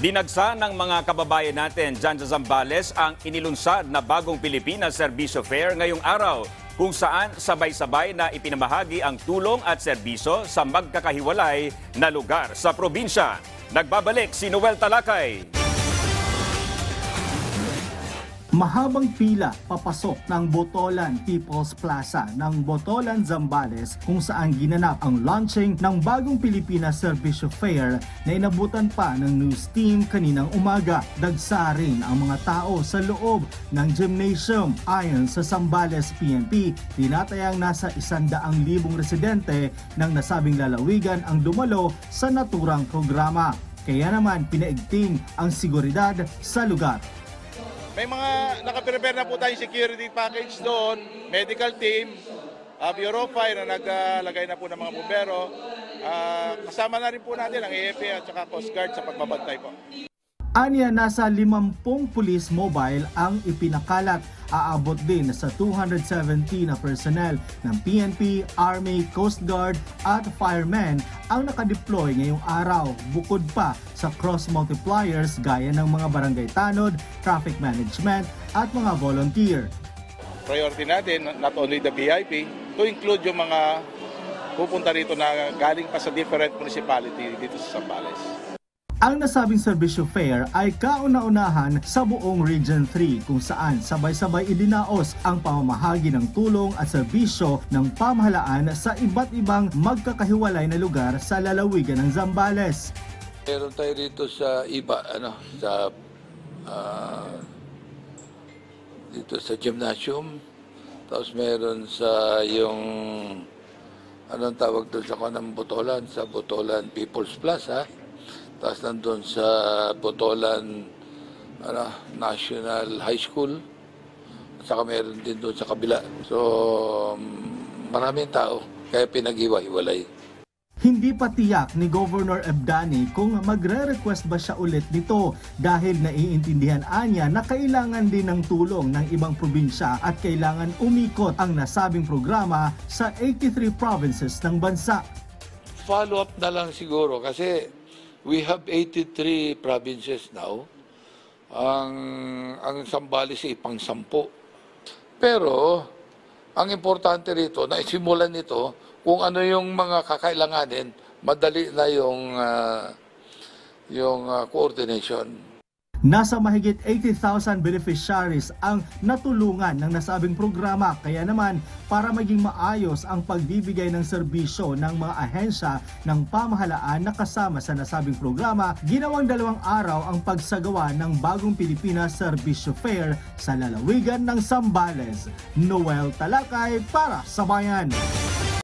Dinagsa ng mga kababayan natin dyan sa Zambales ang inilunsad na bagong Pilipinas Serbisyo Fair ngayong araw kung saan sabay-sabay na ipinamahagi ang tulong at serbisyo sa magkakahiwalay na lugar sa probinsya. Nagbabalik si Noel Talakay. Mahabang pila papasok ng Botolan People's Plaza ng Botolan, Zambales kung saan ginanap ang launching ng bagong Pilipinas Service Fair na inabutan pa ng news team kaninang umaga. Dagsa rin ang mga tao sa loob ng gymnasium. Ayon sa Zambales PNP, tinatayang nasa isandaang libong residente ng nasabing lalawigan ang dumalo sa naturang programa. Kaya naman pinaigting ang seguridad sa lugar. May mga nakaprepare na po tayong security package doon, medical team, uh, Bureau of Fire na naglagay na po ng mga bumbero. Ah, kasama na rin po natin ang AFP at saka Coast Guard sa pagbabantay po. Anya nasa 50 police mobile ang ipinakalat. Aabot din sa 270 na personnel ng PNP, Army, Coast Guard at firemen ang nakadeploy ngayong araw. Bukod pa sa cross multipliers gaya ng mga barangay tanod, traffic management at mga volunteer. Priority natin, not only the VIP, to include yung mga pupunta rito na galing pa sa different municipality dito sa Sambales. Ang nasabing serbisyo fair ay kauna-unahan sa buong Region 3 kung saan sabay-sabay idinaos ang pamamahagi ng tulong at serbisyo ng pamahalaan sa iba't ibang magkakahiwalay na lugar sa lalawigan ng Zambales. Meron tayo dito sa iba, ano, sa ah, dito sa gymnasium. Tapos meron sa yung anong tawag doon sa kanang Botolan, sa Botolan People's Plaza. Tapos nandun sa Botolan ano, National High School. At saka meron din doon sa kabila. So, mm, maraming tao. Kaya pinag-iwa-iwalay. Hindi pa tiyak ni Governor Ebdani kung magre-request ba siya ulit nito dahil naiintindihan anya na kailangan din ng tulong ng ibang probinsya at kailangan umikot ang nasabing programa sa 83 provinces ng bansa. follow up na lang siguro kasi we have 83 provinces now. Ang ang Sambales ay pang sampu. Pero ang importante rito na isimulan nito kung ano yung mga kakailanganin, madali na yung ah, yung ah, coordination. Nasa mahigit 80,000 beneficiaries ang natulungan ng nasabing programa kaya naman para maging maayos ang pagbibigay ng serbisyo ng mga ahensya ng pamahalaan na kasama sa nasabing programa, ginawang dalawang araw ang pagsagawa ng bagong Pilipinas Serbisyo Fair sa lalawigan ng Sambales. Noel Talakay para sa Bayan.